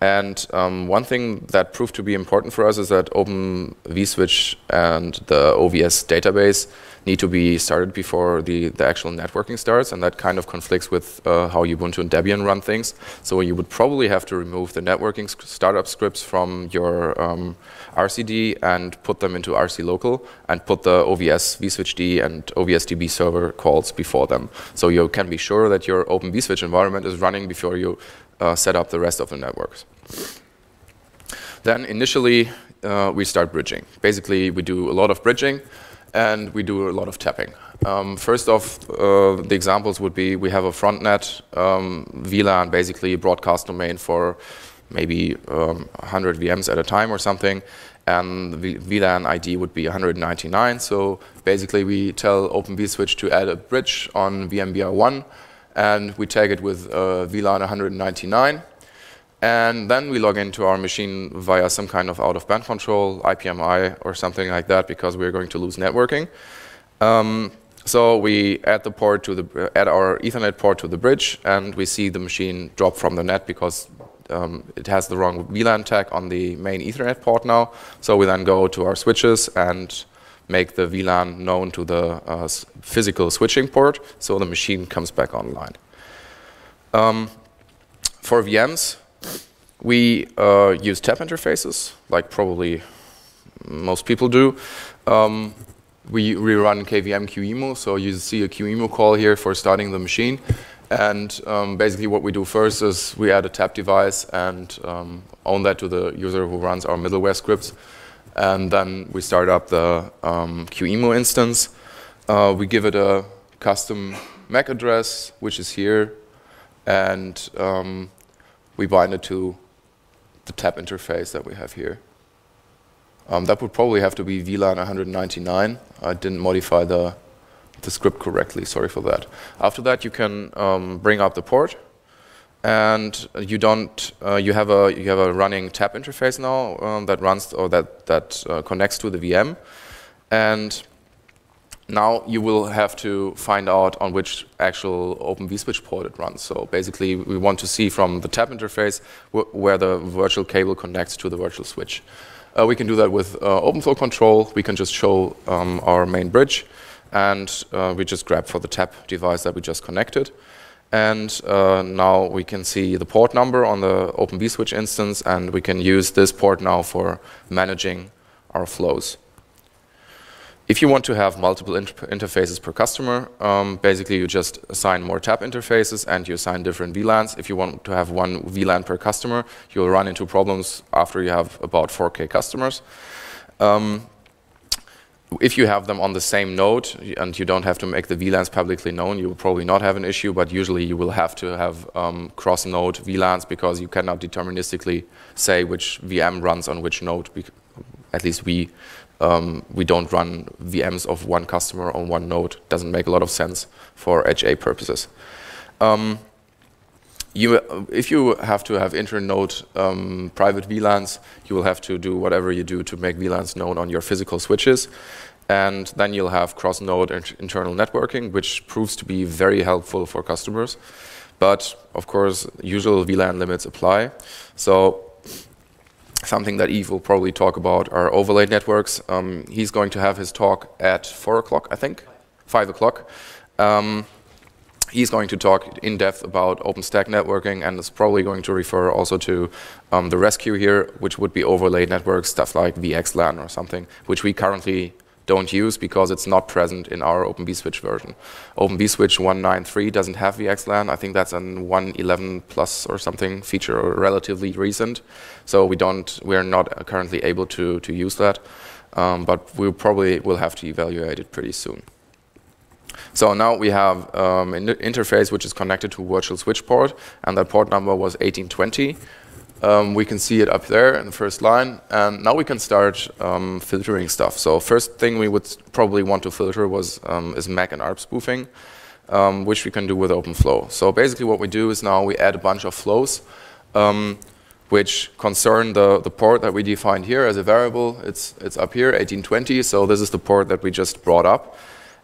And um, one thing that proved to be important for us is that Open vSwitch and the OVS database need to be started before the, the actual networking starts, and that kind of conflicts with uh, how Ubuntu and Debian run things. So you would probably have to remove the networking sc- startup scripts from your um, RCD and put them into RC local, and put the OVS vSwitchD and OVSDB server calls before them. So you can be sure that your Open vSwitch environment is running before you uh, set up the rest of the networks. Then initially, uh, we start bridging. Basically, we do a lot of bridging and we do a lot of tapping. Um, first off, uh, the examples would be we have a frontnet um, VLAN, basically broadcast domain for maybe um, 100 VMs at a time or something, and the VLAN ID would be 199. So basically, we tell Open vSwitch to add a bridge on VMBR1, and we tag it with uh, VLAN 199. And then we log into our machine via some kind of out-of-band control, IPMI or something like that, because we're going to lose networking. Um, so we add the port to the add our Ethernet port to the bridge, and we see the machine drop from the net because um, it has the wrong VLAN tag on the main Ethernet port now. So we then go to our switches and make the VLAN known to the uh, physical switching port, so the machine comes back online. Um, for VMs, we uh, use tap interfaces, like probably most people do. Um, we, we run KVM QEMU, so you see a QEMU call here for starting the machine. And um, basically what we do first is we add a tap device and um, own that to the user who runs our middleware scripts. And then we start up the um, QEMU instance. Uh, we give it a custom MAC address, which is here. And um, we bind it to the tap interface that we have here. Um, that would probably have to be VLAN 199. I didn't modify the, the script correctly, sorry for that. After that, you can um, bring up the port, and you don't. Uh, you have a you have a running tap interface now um, that runs or that that uh, connects to the VM, And now you will have to find out on which actual Open vSwitch port it runs. So basically, we want to see from the tap interface wh where the virtual cable connects to the virtual switch. Uh, we can do that with uh, OpenFlow control. We can just show um, our main bridge, and uh, we just grep for the tap device that we just connected. And uh, now we can see the port number on the Open vSwitch instance, and we can use this port now for managing our flows. If you want to have multiple inter interfaces per customer, um, basically you just assign more tap interfaces and you assign different VLANs. If you want to have one VLAN per customer, you'll run into problems after you have about 4K customers. Um, if you have them on the same node and you don't have to make the VLANs publicly known, you will probably not have an issue, but usually you will have to have um, cross-node VLANs because you cannot deterministically say which VM runs on which node. At least we um, we don't run VMs of one customer on one node. Doesn't make a lot of sense for HA purposes. Um, you, if you have to have inter-node um, private VLANs, you will have to do whatever you do to make VLANs known on your physical switches. And then you'll have cross-node internal networking, which proves to be very helpful for customers. But of course, usual VLAN limits apply. So something that Eve will probably talk about are overlay networks. Um, he's going to have his talk at 4 o'clock, I think, 5 o'clock. Um, he's going to talk in depth about OpenStack networking and is probably going to refer also to um, the rescue here, which would be overlay networks, stuff like VXLAN or something, which we currently don't use because it's not present in our Open vSwitch version. Open vSwitch 193 doesn't have VXLAN. I think that's a 1.11 plus or something feature, or relatively recent. So we don't, we're not currently able to to use that, um, but we probably will have to evaluate it pretty soon. So now we have um, an interface which is connected to virtual switch port, and that port number was 1820. Um, we can see it up there in the first line, and now we can start um, filtering stuff. So first thing we would probably want to filter was um, is MAC and ARP spoofing, um, which we can do with OpenFlow. So basically what we do is now we add a bunch of flows um, which concern the, the port that we defined here as a variable. It's, it's up here, 1820, so this is the port that we just brought up.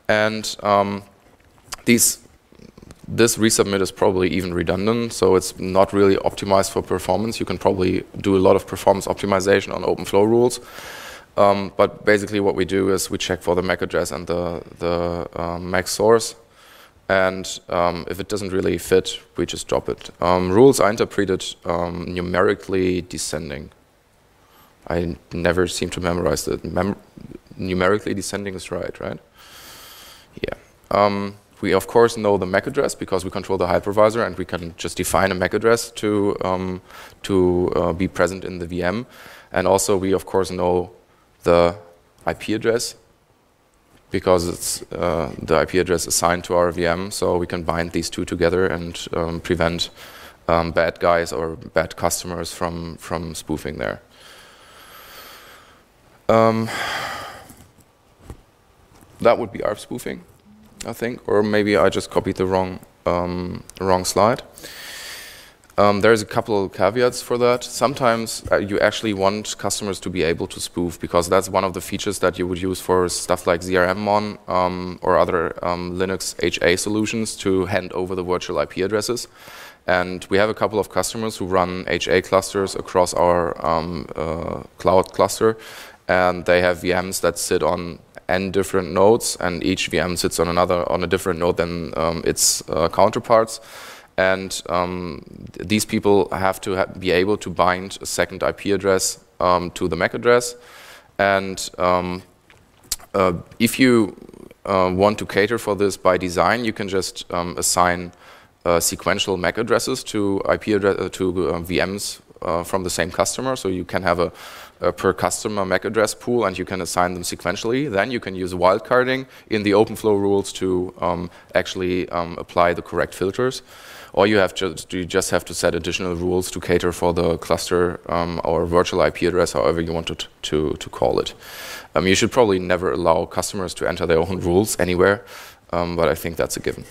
And um, these this resubmit is probably even redundant, so it's not really optimized for performance. You can probably do a lot of performance optimization on OpenFlow rules. Um, but basically what we do is we check for the MAC address and the, the um, MAC source. And um, if it doesn't really fit, we just drop it. Um, rules are interpreted um, numerically descending. I never seem to memorize that. Mem numerically descending is right, right? Yeah. Um, we of course know the MAC address because we control the hypervisor and we can just define a MAC address to, um, to uh, be present in the VM. And also we of course know the IP address because it's uh, the IP address assigned to our VM, so we can bind these two together and um, prevent um, bad guys or bad customers from, from spoofing there. That would be ARP spoofing. I think, or maybe I just copied the wrong um, wrong slide. Um, there's a couple of caveats for that. Sometimes uh, you actually want customers to be able to spoof because that's one of the features that you would use for stuff like ZRMMon um, or other um, Linux HA solutions to hand over the virtual IP addresses. And we have a couple of customers who run HA clusters across our um, uh, cloud cluster, and they have VMs that sit on n different nodes, and each VM sits on another on a different node than um, its uh, counterparts. And um, th these people have to ha be able to bind a second IP address um, to the MAC address. And um, uh, if you uh, want to cater for this by design, you can just um, assign uh, sequential MAC addresses to IP address uh, to uh, from the same customer. So you can have a uh, per customer MAC address pool and you can assign them sequentially. Then you can use wildcarding in the OpenFlow rules to um, actually um, apply the correct filters. Or you have just you just have to set additional rules to cater for the cluster um, or virtual IP address, however you want to to, to call it. Um, you should probably never allow customers to enter their own rules anywhere, um, but I think that's a given.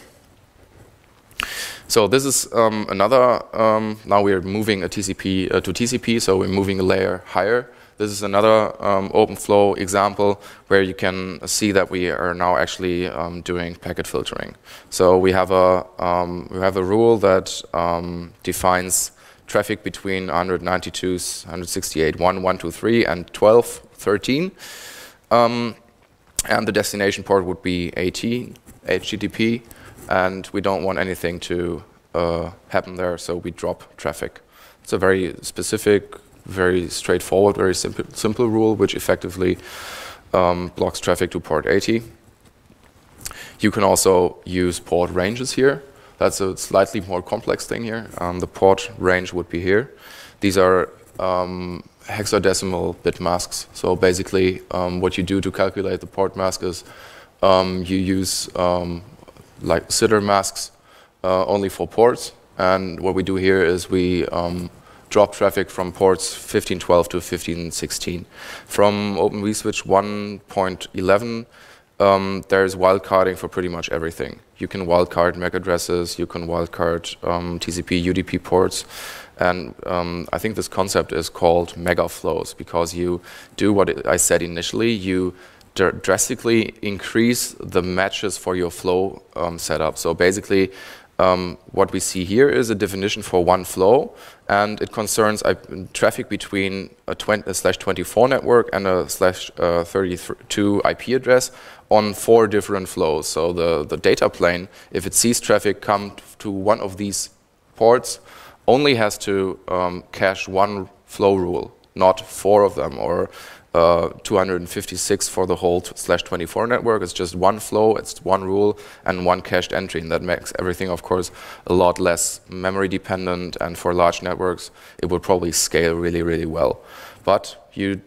So this is um, another, um, now we're moving a TCP uh, to TCP, so we're moving a layer higher This is another um, OpenFlow example where you can see that we are now actually um, doing packet filtering. So we have a um, we have a rule that um, defines traffic between 192, 168, 1, 1, 2, 3, and 12, 13. Um, and the destination port would be 18, HTTP, and we don't want anything to uh, happen there, so we drop traffic. It's a very specific, very straightforward, very simple, simple rule, which effectively um, blocks traffic to port 80. You can also use port ranges here. That's a slightly more complex thing here. Um, the port range would be here. These are um, hexadecimal bit masks. So basically, um, what you do to calculate the port mask is um, you use um, like CIDR masks uh, only for ports. And what we do here is we um, drop traffic from ports 1512 to 1516. From Open vSwitch 1.11, um, there's wildcarding for pretty much everything. You can wildcard MAC addresses, you can wildcard um, TCP, UDP ports, and um, I think this concept is called mega flows because you do what I said initially, you dr drastically increase the matches for your flow um, setup. So basically, um, what we see here is a definition for one flow, and it concerns uh, traffic between a, 20, a, slash 24 network and a slash uh, 32 IP address on four different flows. So the, the data plane, if it sees traffic come to one of these ports, only has to um, cache one flow rule, not four of them, or uh, 256 for the whole slash 24 network. It's just one flow, it's one rule, and one cached entry. And that makes everything, of course, a lot less memory dependent. And for large networks, it would probably scale really, really well. But you,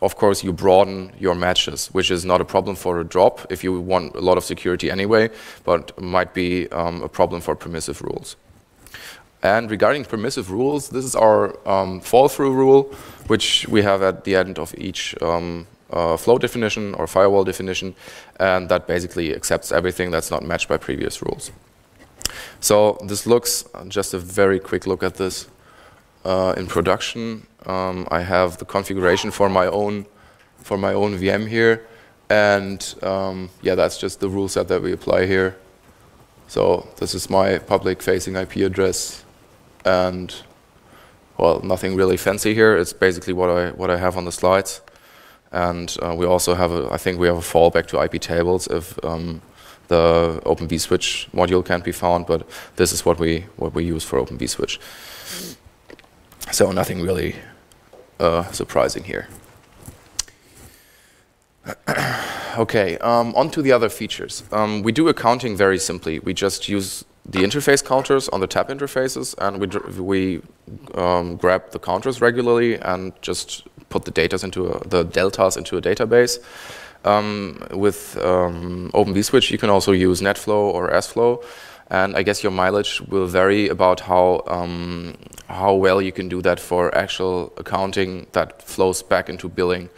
of course, you broaden your matches, which is not a problem for a drop if you want a lot of security anyway, but might be um, a problem for permissive rules. And regarding permissive rules, this is our um, fall-through rule, which we have at the end of each um, uh, flow definition or firewall definition, and that basically accepts everything that's not matched by previous rules. So this looks, just a very quick look at this. Uh, in production, um, I have the configuration for my own for my own VM here, and um, yeah, that's just the rule set that we apply here. So this is my public-facing IP address and well, nothing really fancy here. It's basically what I what I have on the slides, and uh, we also have a I think we have a fallback to IP tables if um, the Open vSwitch module can't be found. But this is what we what we use for Open vSwitch. So nothing really uh, surprising here. <coughs> okay, um, on to the other features. Um, we do accounting very simply. We just use the interface counters on the tap interfaces, and we, we um, grab the counters regularly and just put the data into a, the deltas into a database. Um, with um, Open vSwitch, you can also use NetFlow or SFlow, and I guess your mileage will vary about how um, how well you can do that for actual accounting that flows back into billing.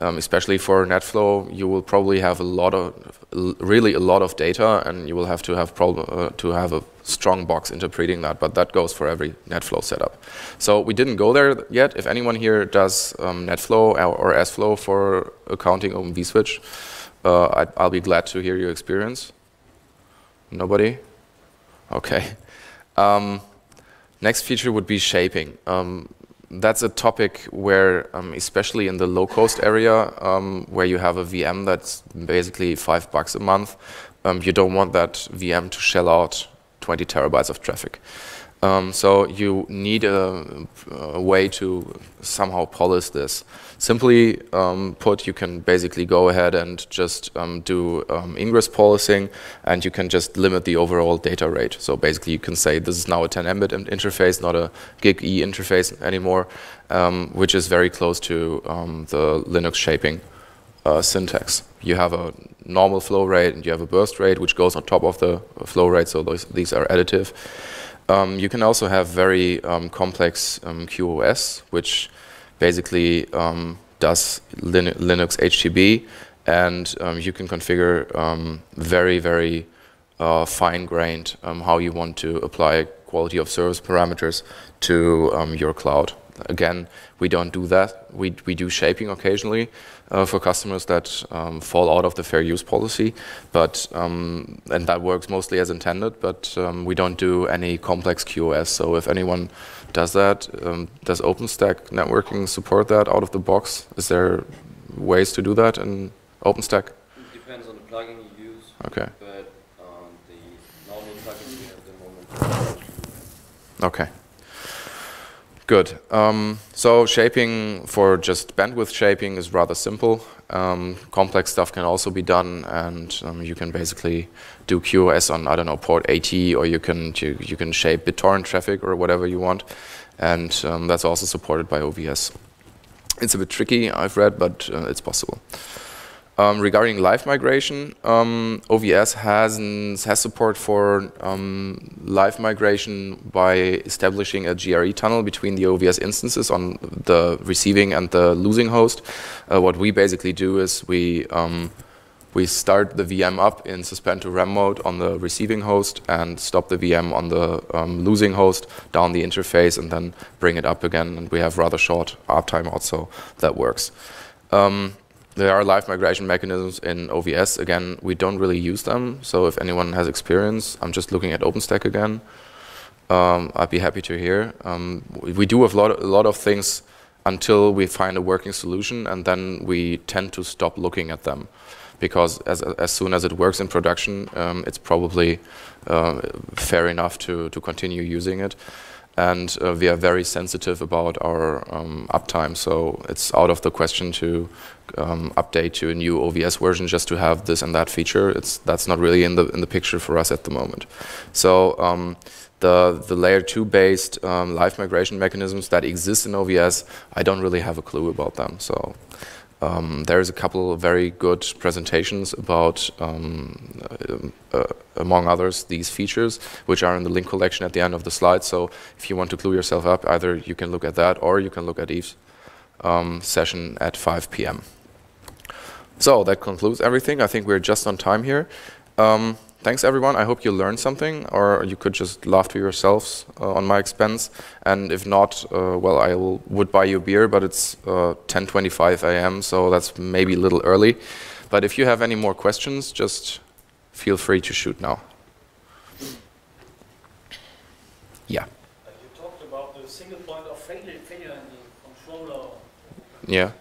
Um, especially for NetFlow, you will probably have a lot of, really a lot of data, and you will have to have uh, to have a strong box interpreting that. But that goes for every NetFlow setup. So we didn't go there yet. If anyone here does um, NetFlow or, or SFlow for accounting on vSwitch, uh, I'll be glad to hear your experience. Nobody? Okay. <laughs> Um, next feature would be shaping. Um, that's a topic where, um, especially in the low cost area, um, where you have a VM that's basically five bucks a month, um, you don't want that VM to shell out 20 terabytes of traffic. Um, so you need a, a, way to somehow polish this. Simply um, put, you can basically go ahead and just um, do um, ingress policing, and you can just limit the overall data rate. So basically, you can say this is now a 10 Mbit interface, not a gig E interface anymore, um, which is very close to um, the Linux shaping uh, syntax. You have a normal flow rate and you have a burst rate, which goes on top of the flow rate. So those, these are additive. Um, you can also have very um, complex um, QoS, which basically um, does Lin Linux HTB, and um, you can configure um, very, very uh, fine-grained how you want to apply quality of service parameters to your cloud. again, we don't do that. We, we do shaping occasionally uh, for customers that um, fall out of the fair use policy, but um, and that works mostly as intended. But um, we don't do any complex QoS. So if anyone does that, um, does OpenStack networking support that out of the box? Is there ways to do that in OpenStack? It depends on the plugin you use. Okay. But um, the normal plugins we have at the moment. Okay. Good. Um, so shaping for just bandwidth shaping is rather simple. Um, complex stuff can also be done, and um, you can basically do QoS on I don't know port 80, or you can you, you can shape BitTorrent traffic or whatever you want, and um, that's also supported by OVS. It's a bit tricky, I've read, but uh, it's possible. Um, regarding live migration, um, OVS has has support for um, live migration by establishing a GRE tunnel between the OVS instances on the receiving and the losing host. Uh, what we basically do is we um, we start the VM up in suspend to RAM mode on the receiving host and stop the VM on the um, losing host down the interface and then bring it up again. And we have rather short uptime also that works. Um, there are live migration mechanisms in OVS. Again, we don't really use them. So if anyone has experience, I'm just looking at OpenStack again. Um, I'd be happy to hear. Um, we, do a lot, of, a lot of things until we find a working solution, and then we tend to stop looking at them because as, as soon as it works in production, um, it's probably uh, fair enough to, to continue using it and uh, we are very sensitive about our um, uptime. So it's out of the question to um, update to a new OVS version just to have this and that feature. It's that's not really in the in the picture for us at the moment. So um, the the layer two based um, live migration mechanisms that exist in OVS, I don't really have a clue about them. So. Um, there's a couple of very good presentations about, um, uh, uh, among others, these features, which are in the link collection at the end of the slide. So if you want to clue yourself up, either you can look at that or you can look at Eve's um, session at 5 p.m. So that concludes everything. I think we're just on time here. Thanks everyone. I hope you learned something, or you could just laugh to yourselves uh, on my expense. And if not, uh, well, I will, would buy you a beer, but it's 10:25 uh, a.m., so that's maybe a little early. But if you have any more questions, just feel free to shoot now. Yeah. You talked about the single point of failure, failure in the controller. Yeah.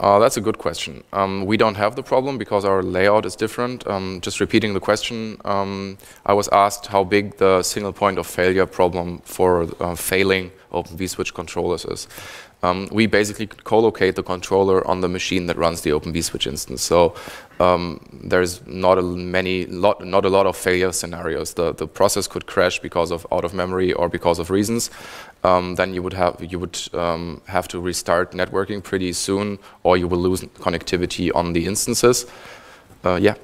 Uh, that's a good question. Um, we don't have the problem because our layout is different. Um, just repeating the question, um, I was asked how big the single point of failure problem for uh, failing Open vSwitch controllers is. Um, we basically co-locate the controller on the machine that runs the Open vSwitch instance. So um, there's not a many, lot, not a lot of failure scenarios. The the process could crash because of out of memory or because of reasons. Um, then you would have you would um, have to restart networking pretty soon, or you will lose connectivity on the instances. Uh, yeah.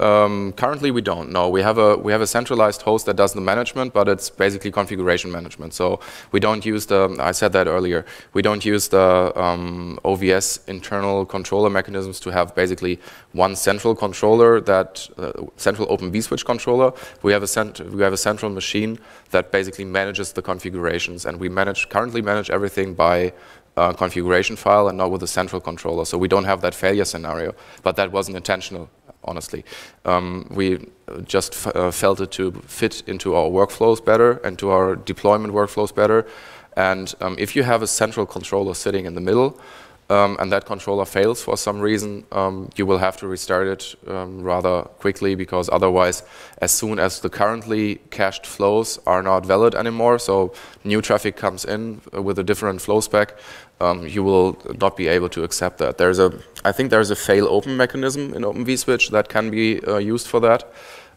Um, currently, we don't. No, we have a we have a centralized host that does the management, but it's basically configuration management. So we don't use the. I said that earlier. We don't use the um, OVS internal controller mechanisms to have basically one central controller that uh, central Open vSwitch controller. We have a cent we have a central machine that basically manages the configurations, and we manage currently manage everything by uh, configuration file and not with a central controller. So we don't have that failure scenario, but that wasn't intentional honestly. Um, we just uh, felt it to fit into our workflows better and to our deployment workflows better. And um, if you have a central controller sitting in the middle, um, and that controller fails for some reason, um, you will have to restart it um, rather quickly because otherwise, as soon as the currently cached flows are not valid anymore, so new traffic comes in uh, with a different flow spec, um, you will not be able to accept that. There's a, I think there's a fail open mechanism in Open vSwitch that can be uh, used for that,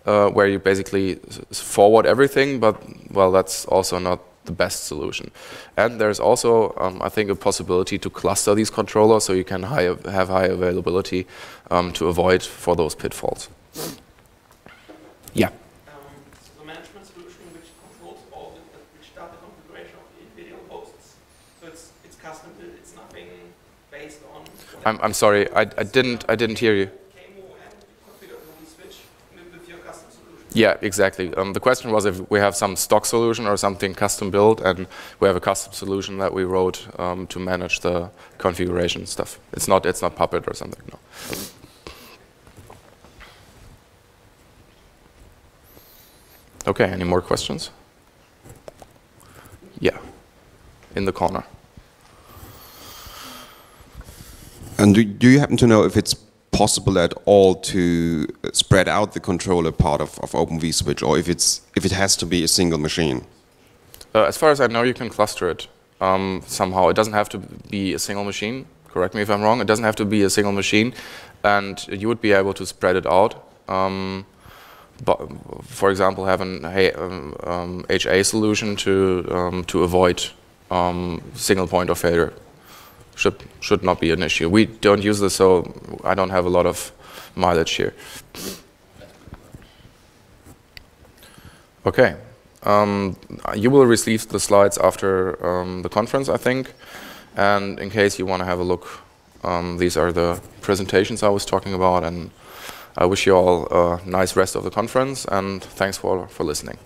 uh, where you basically forward everything, but well, that's also not the best solution. And there's also, um, I think, a possibility to cluster these controllers so you can high, have high availability um, to avoid for those pitfalls. Yeah. Um, so the management solution which controls all the, which data configuration of the individual hosts. So it's it's custom built. It's nothing based on I'm, I'm sorry, I, I didn't I didn't hear you. KMO and configure the switch with, with your custom solution. Yeah, exactly. Um, the question was if we have some stock solution or something custom built, and we have a custom solution that we wrote um, to manage the configuration stuff. It's not it's not Puppet or something. No. Okay. Any more questions? Yeah, in the corner. And do, do you happen to know if it's possible at all to spread out the controller part of, of Open vSwitch, or if it's if it has to be a single machine? Uh, as far as I know, you can cluster it um, somehow. It doesn't have to be a single machine. Correct me if I'm wrong. It doesn't have to be a single machine, and you would be able to spread it out. Um, but for example, have an um, um, HA solution to um, to avoid um, single point of failure should should not be an issue. We don't use this, so I don't have a lot of mileage here. Okay. Um, you will receive the slides after um, the conference, I think. And in case you want to have a look, um, these are the presentations I was talking about. And I wish you all a nice rest of the conference. And thanks for, for listening.